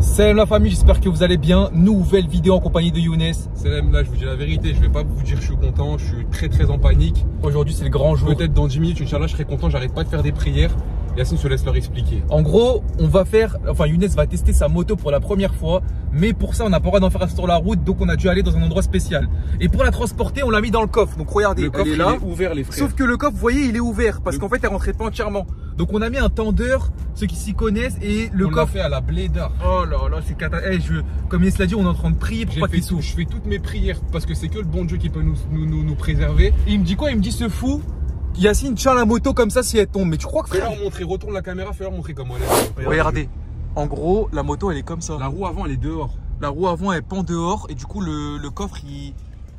Salut la famille, j'espère que vous allez bien. Nouvelle vidéo en compagnie de Younes. Salam, là je vous dis la vérité, je vais pas vous dire que je suis content, je suis très très en panique. Aujourd'hui c'est le grand jour. Peut-être dans 10 minutes, Inch'Allah, je serai content, j'arrête pas de faire des prières. Yacine se laisse leur expliquer. En gros, on va faire, enfin Younes va tester sa moto pour la première fois, mais pour ça on n'a pas le droit d'en faire sur la route, donc on a dû aller dans un endroit spécial. Et pour la transporter, on l'a mis dans le coffre. Donc regardez, Le coffre elle est il là. est ouvert les frères. Sauf que le coffre, vous voyez, il est ouvert parce Le- qu'en fait, elle rentrait pas entièrement. Donc on a mis un tendeur, ceux qui s'y connaissent, et le on l'a coffre. fait à la blédard. Oh là là, c'est cata. Eh, je, comme Younes l'a dit, on est en train de prier pour pas qu'il tout- je fais toutes mes prières parce que c'est que le bon Dieu qui peut nous, nous, nous, nous préserver. Et il me dit quoi? Il me dit ce fou. Yacine tient la moto comme ça si elle tombe. Mais tu crois que Fais frère? leur montrer, retourne la caméra, fais leur montrer comment elle est. Regardez. En gros, la moto elle est comme ça. La roue avant elle est dehors. La roue avant elle pend dehors et du coup le, le coffre il.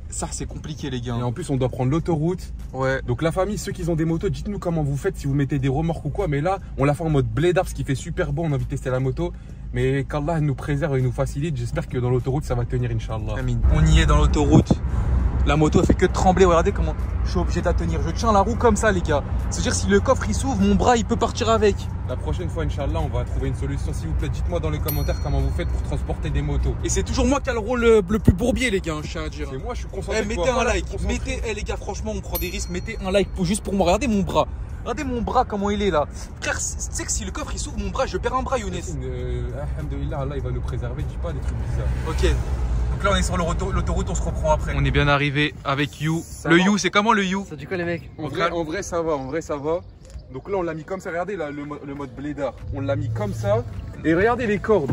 Ça c'est compliqué les gars. Et en plus on doit prendre l'autoroute. Ouais. Donc la famille, ceux qui ont des motos, dites-nous comment vous faites si vous mettez des remorques ou quoi. Mais là, on l'a fait en mode blédard, ce qui fait super bon. On a envie de tester la moto. Mais qu'Allah nous préserve et nous facilite. J'espère que dans l'autoroute ça va tenir, Inch'Allah. On y est dans l'autoroute. La moto elle fait que trembler. Regardez comment je suis obligé de la tenir. Je tiens la roue comme ça les gars. C'est-à-dire si le coffre il s'ouvre, mon bras il peut partir avec. La prochaine fois, Inch'Allah, on va trouver une solution. S'il vous plaît, dites-moi dans les commentaires comment vous faites pour transporter des motos. Et c'est toujours moi qui a le rôle le, le plus bourbier les gars, je tiens à dire. C'est moi, je suis concentré. Eh, mettez un like, mettez, eh, les gars, franchement, on prend des risques. Mettez un like pour, juste pour moi. Regardez mon bras. Regardez mon bras, comment il est là. Frère, tu sais que si le coffre il s'ouvre, mon bras, je perds un bras, Younes. Euh, Alhamdulillah, Allah il va nous préserver. Dis pas des trucs bizarres. Ok. Donc là, on est sur l'auto- l'autoroute, on se reprend après. On est bien arrivé avec You. Ça le va You, c'est comment le You Ça dit quoi les mecs En vrai, là- en vrai, ça va. En vrai, ça va. Donc là, on l'a mis comme ça. Regardez là, le, mo- le mode blédard. On l'a mis comme ça. Et regardez les cordes.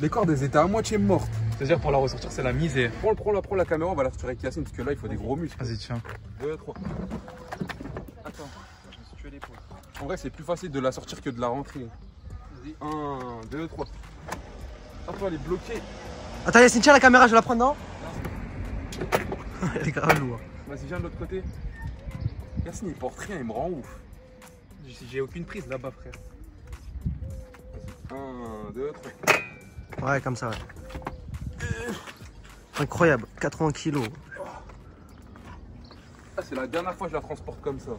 Les cordes, elles étaient à moitié mortes. C'est-à-dire pour la ressortir, c'est la misère. Prends, prends, la, prends la caméra, on va la sortir avec Yacine parce que là, il faut des gros muscles. Vas-y, tiens. 2, 3. Attends, je me suis tué l'épaule. En vrai, c'est plus facile de la sortir que de la rentrer. Vas-y, 1, 2, 3. Attends, elle est bloquée. Attends Yacine, tiens la caméra, je vais la prendre non Elle est grave lourde. Vas-y, viens de l'autre côté. Yacine, il porte rien, il me rend ouf. J'ai aucune prise là-bas, frère. 1, 2, 3. Ouais, comme ça, ouais. Incroyable, 80 kilos. Ah, c'est la dernière fois que je la transporte comme ça.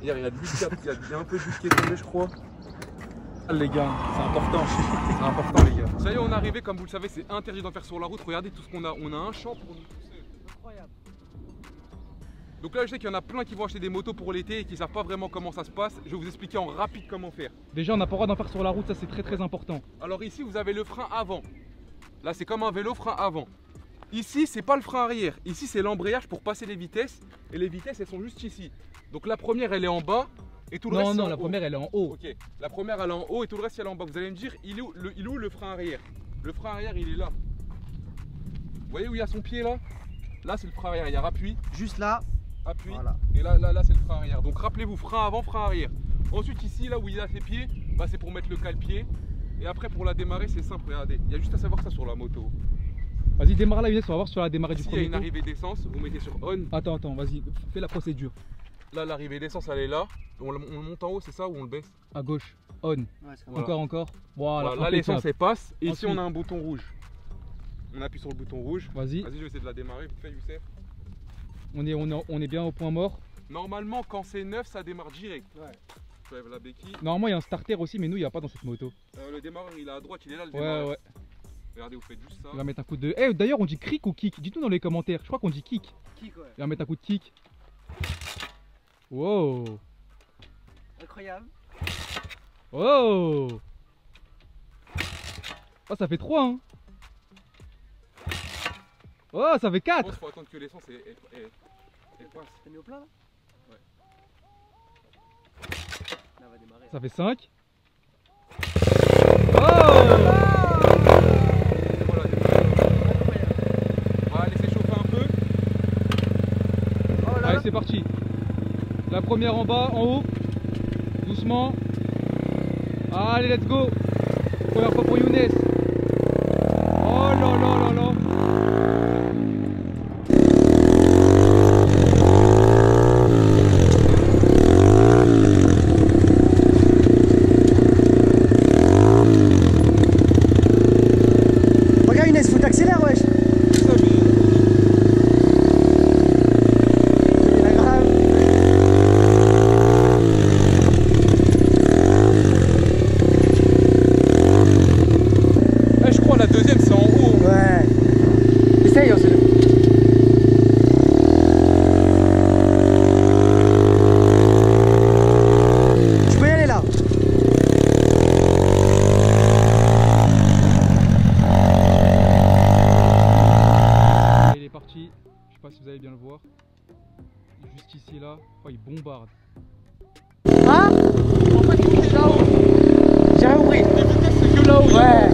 Hier, il y a de l'huile qui a- il y a- un peu d'huile qui est tombée, je crois. Les gars, c'est important. C'est important, les gars. Ça y est, on est arrivé. Comme vous le savez, c'est interdit d'en faire sur la route. Regardez tout ce qu'on a. On a un champ pour nous seuls. Incroyable. Donc là, je sais qu'il y en a plein qui vont acheter des motos pour l'été et qui savent pas vraiment comment ça se passe. Je vais vous expliquer en rapide comment faire. Déjà, on n'a pas le droit d'en faire sur la route, ça c'est très très important. Alors ici, vous avez le frein avant. Là, c'est comme un vélo frein avant. Ici, c'est pas le frein arrière. Ici, c'est l'embrayage pour passer les vitesses. Et les vitesses, elles sont juste ici. Donc la première, elle est en bas. Et tout le Non, reste, non, la haut. première elle est en haut. Ok, la première elle est en haut et tout le reste elle est en bas. Vous allez me dire, il est où le, il est où le frein arrière? Le frein arrière il est là. Vous voyez où il y a son pied là? Là c'est le frein arrière, il y a appui, Juste là, appui, voilà. et là, là, là c'est le frein arrière. Donc rappelez-vous, frein avant, frein arrière. Ensuite ici, là où il a ses pieds, bah, c'est pour mettre le cale-pied. Et après pour la démarrer c'est simple, regardez. Il y a juste à savoir ça sur la moto. Vas-y, démarre la Younes, on va voir sur la démarrée du S'il y a premier une coup. arrivée d'essence, vous mettez sur on. Attends, attends, vas-y, fais la procédure. Là l'arrivée d'essence elle est là. On, on le monte en haut, c'est ça ou on le baisse À gauche, on. Voilà. Encore, encore. Voilà, Voilà, là l'essence elle passe. Et ici on a un bouton rouge. On appuie sur le bouton rouge. Vas-y, Vas-y, je vais essayer de la démarrer vite fait, Youssef. on est, on, est, on est bien au point mort. Normalement, quand c'est neuf, ça démarre direct. Ouais. Je lève la béquille. Normalement, il y a un starter aussi, mais nous, il n'y a pas dans cette moto. Euh, le démarreur, il est à droite, il est là, le Ouais, démarreur. ouais. Regardez, vous faites juste ça. Il va mettre un coup de. Eh, d'ailleurs, on dit cric ou kick? Dites-nous dans les commentaires. Je crois qu'on dit kick. Kick, ouais. Il va mettre un coup de kick. Wow. Incroyable. Oh. Oh, ça fait 3, hein. Oh, ça fait Je 4. pense qu'il faut attendre que l'essence elle, elle- elle- elle passe. T'as mis au plein là Ouais. Là, on va démarrer. Ça fait 5. Oh Et voilà, on va laisser chauffer un peu. Oh là Allez, là. c'est parti. La en bas, en haut. Doucement. Allez, let's go. Première fois pour Younes. Ouais.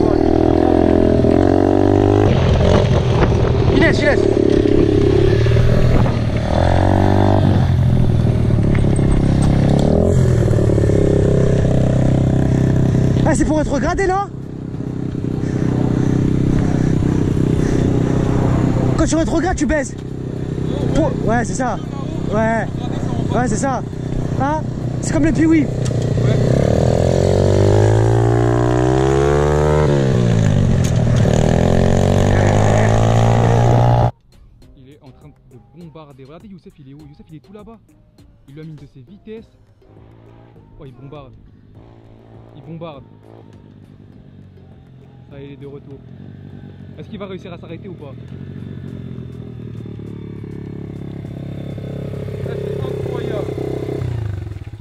Inès, Inès. Ah, c'est pour rétrograder là Quand tu rétrogrades, tu baisses. Ouais, c'est ça. Ouais. Ouais, c'est ça. Hein C'est comme le piwi. Regardez Youssef, il est où? Youssef, il est tout là-bas. Il lui a mis de ses vitesses. Oh, il bombarde. Il bombarde. Ça il est de retour. Est-ce qu'il va réussir à s'arrêter ou pas Ça, c'est incroyable.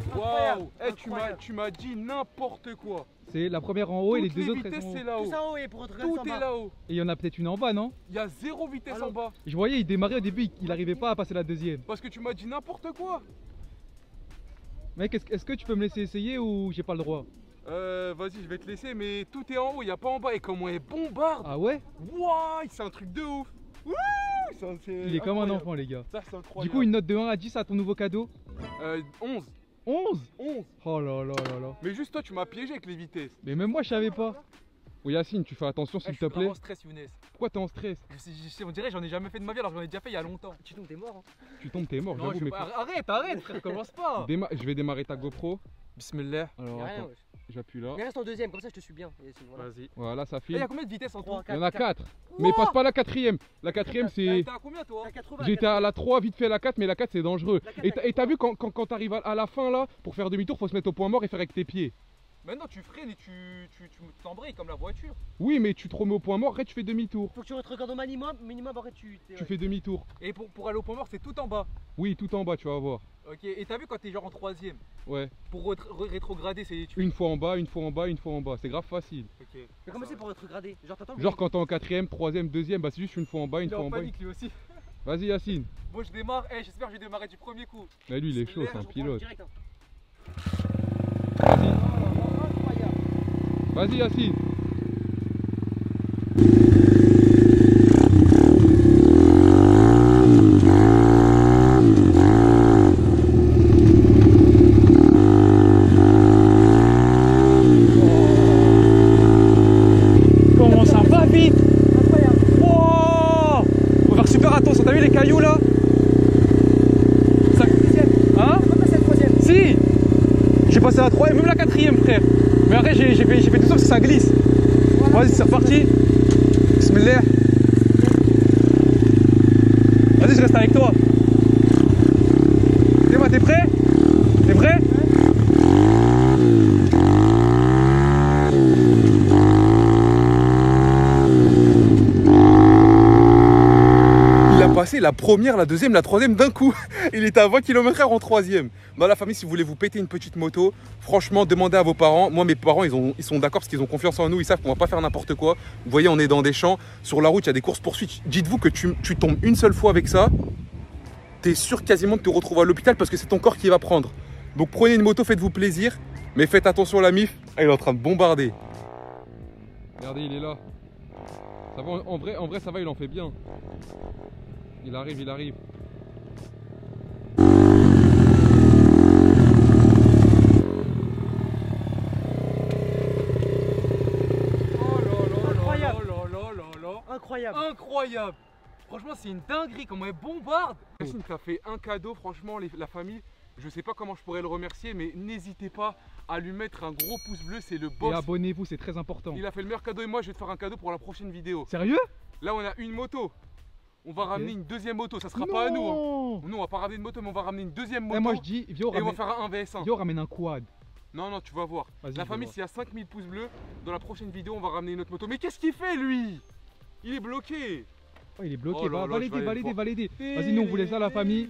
Incroyable, Waouh. Eh, tu m'as, incroyable. tu m'as dit n'importe quoi. C'est la première en haut et les deux les autres elles vitesses, sont en c'est haut. là-haut. Tout ça en haut et pour Tout en est bas. là-haut. Et il y en a peut-être une en bas, non? Il y a zéro vitesse Alors- en bas. Je voyais, il démarrait au début, il arrivait pas à passer la deuxième. Parce que tu m'as dit n'importe quoi. Mec, est-ce est-ce que tu peux me laisser essayer ou j'ai pas le droit? Euh, vas-y, je vais te laisser, mais tout est en haut, il n'y a pas en bas. Et comment elle bombarde Ah ouais? Wouah, c'est un truc de ouf. Wouh, Il est comme un enfant, les gars. Ça, c'est incroyable. Du coup, une note de 1 à 10 à ton nouveau cadeau? Euh, 11. 11 11. Oh là là là là. Mais juste toi, tu m'as piégé avec les vitesses. Mais même moi, je savais pas. Oh Yacine, tu fais attention s'il te plaît. stress, Younes. Pourquoi t'es en stress? Je sais- je sais, on dirait j'en ai jamais fait de ma vie alors que j'en ai déjà fait il y a longtemps. Tu tombes, t'es mort. Hein. Tu tombes, t'es mort, Non, j'avoue. je vais Mais pas- Arrête, arrête, frère, commence pas. Déma- je vais démarrer ta GoPro. Bismillah. Alors, J'appuie là. Mais reste en deuxième, comme ça je te suis bien. Voilà. Vas-y. Voilà, ça Il file. y a combien de vitesses en tout Il y en a 4. Mais passe pas la quatrième. La quatrième, c'est. à combien toi T'as 80. J'étais à la 3, vite fait la 4, mais la 4 c'est dangereux. Et t'as- vu quand, quand, quand t'arrives à, à la fin là, pour faire demi-tour, faut se mettre au point mort et faire avec tes pieds. Maintenant tu freines et tu tu tu t'embrayes comme la voiture. Oui, mais tu te remets au point mort, après tu fais demi-tour. Faut que tu regardes au minimum, minimum après tu. t'es- Tu fais demi-tour. Et pour, pour aller au point mort c'est tout en bas. Oui, tout en bas, tu vas voir. Ok. Et t'as vu quand t'es genre en troisième? Ouais. Pour rétrograder c'est tu. Une fois en bas, une fois en bas, une fois en bas. C'est grave facile. Ok. Mais comment c'est pour regarder Genre t'attends. Genre quand t'es en quatrième, troisième, deuxième, bah c'est juste une fois en bas, une Il est fois en en bas. panique lui aussi. Vas-y Yacine. Bon je démarre. Eh j'espère que je vais démarrer du premier coup. Mais lui il est chaud, c'est un pilote. direct, hein. Vas-y. Incroyable. Vas-y Yacine. Comment ça va vite? Incroyable. Wow Faut faire super attention, t'as vu les cailloux là? Ça... Hein? Pourquoi c'est le troisième. Si J'ai passé la 3 et même la quatrième frère. Mais après j'ai fait, tout ça parce que ça glisse. Vas-y c'est reparti. Bismillah. Vas-y je reste avec toi. T'es moi, t'es prêt? T'es prêt? Il a passé la première, la deuxième, la troisième d'un coup. Il était à 20 km/h en troisième. Dans la famille, si vous voulez vous péter une petite moto, franchement, demandez à vos parents. Moi, mes parents, ils, ont, ils sont d'accord parce qu'ils ont confiance en nous. Ils savent qu'on va pas faire n'importe quoi. Vous voyez, on est dans des champs. Sur la route, il y a des courses poursuites. Dites-vous que tu, tu tombes une seule fois avec ça. T'es sûr quasiment de te retrouver à l'hôpital parce que c'est ton corps qui va prendre. Donc prenez une moto, faites-vous plaisir. Mais faites attention à la mif. Il est en train de bombarder. Regardez, il est là. En vrai, en vrai, ça va, il en fait bien. Il arrive, il arrive. Oh là là Incroyable. là là là là là. Incroyable. Incroyable. Franchement c'est une dinguerie comment elle bombarde. Yacine t'a fait un cadeau, franchement, les- la famille. Je sais pas comment je pourrais le remercier, mais n'hésitez pas à lui mettre un gros pouce bleu, c'est le Et boss. abonnez-vous, c'est très important. Il a fait le meilleur cadeau et moi je vais te faire un cadeau pour la prochaine vidéo. Sérieux? Là on a une moto. On va ramener une deuxième moto, ça sera pas à nous. hein. Non Nous on va pas ramener une moto mais on va ramener une deuxième moto. Eh, moi je dis, viens, on et on va ramène, faire un 1vs1. viens, on ramène un quad. Non, non, tu vas voir. La famille, s'il y a 5000 pouces bleus, dans la prochaine vidéo, on va ramener une autre moto. Mais qu'est-ce qu'il fait, lui? Il est bloqué. Oh, il est bloqué. Oh là va, là, l'aider, va l'aider, va l'aider. Vas-y, nous on vous laisse là, la famille.